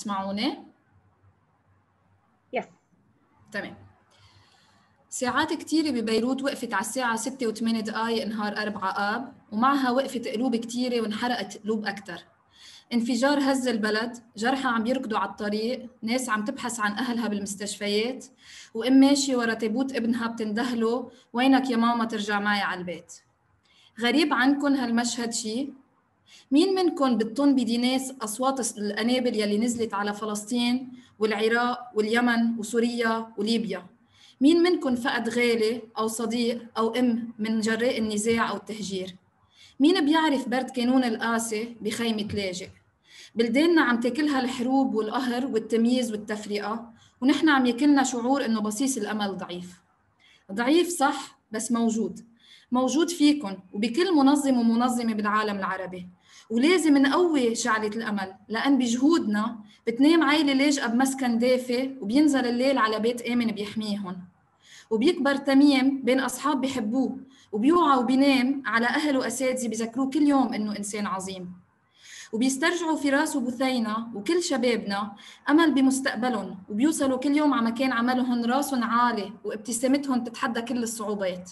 تسمعوني؟ يس تمام. ساعات كتيرة ببيروت وقفت على الساعة 6 و8 دقايق نهار 4 آب ومعها وقفت قلوب كتيرة وانحرقت قلوب أكتر. انفجار هز البلد جرحى عم يركضوا على الطريق ناس عم تبحث عن أهلها بالمستشفيات وأم ماشية ورا تابوت ابنها بتندهله وينك يا ماما ترجع معي على البيت؟ غريب عنكم هالمشهد شي؟ مين منكم بتطن بديناس أصوات الأنابل يلي نزلت على فلسطين والعراق واليمن وسوريا وليبيا؟ مين منكم فقد غالي أو صديق أو أم من جراء النزاع أو التهجير؟ مين بيعرف برد كانون القاسي بخيمة لاجئ؟ بلداننا عم تاكلها الحروب والقهر والتمييز والتفرقة ونحن عم ياكلنا شعور إنه بصيص الأمل ضعيف. ضعيف صح بس موجود. موجود فيكم وبكل منظم ومنظمة بالعالم العربي. ولازم نقوي شعلة الأمل لأن بجهودنا بتنام عائلة لاجئة بمسكن دافي وبينزل الليل على بيت آمن بيحميهم وبيكبر تميم بين أصحاب بيحبوه وبيوعى وبينام على أهل وأساتذة بيذكروه كل يوم إنه إنسان عظيم. وبيسترجعوا في راسه بثينا وكل شبابنا أمل بمستقبلهم وبيوصلوا كل يوم على مكان عملهم راسهم عالي وابتسامتهم تتحدى كل الصعوبات.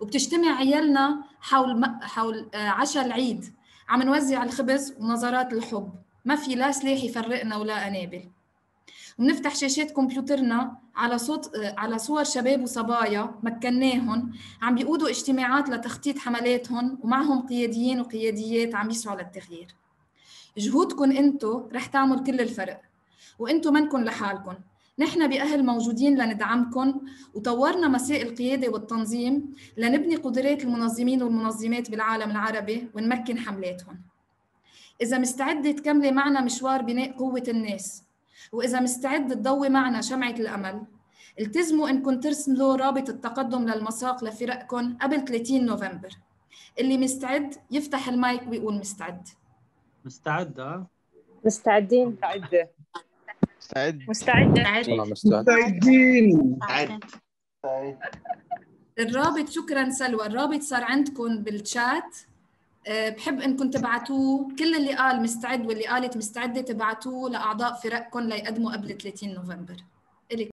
وبتجتمع عيالنا حول حول عشاء العيد. عم نوزع الخبز ونظرات الحب. ما في لا سلاح يفرقنا ولا قنابل وبنفتح شاشات كمبيوترنا على صوت على صور شباب وصبايا مكناهم. عم بيقودوا اجتماعات لتخطيط حملاتهم ومعهم قياديين وقياديات عم يسعوا للتغيير. جهودكم انتو رح تعمل كل الفرق. وانتو منكن لحالكم نحن بأهل موجودين لندعمكم وطورنا مسائل القيادة والتنظيم لنبني قدرات المنظمين والمنظمات بالعالم العربي ونمكن حملاتهم إذا مستعدة تكملي معنا مشوار بناء قوة الناس وإذا مستعد تضوي معنا شمعة الأمل التزموا إنكم ترسلوا رابط التقدم للمساق لفرقكم قبل 30 نوفمبر. اللي مستعد يفتح المايك ويقول مستعد. مستعدة؟ مستعدين. مستعدة. مستعد؟ مستعد. مستعدين. مستعد. الرابط شكرا سلوى. الرابط صار عندكم بالشات أه، بحب إنكم تبعتوه. كل اللي قال مستعد واللي قالت مستعدة تبعتوه لأعضاء فرقكم ليقدموا قبل 30 نوفمبر.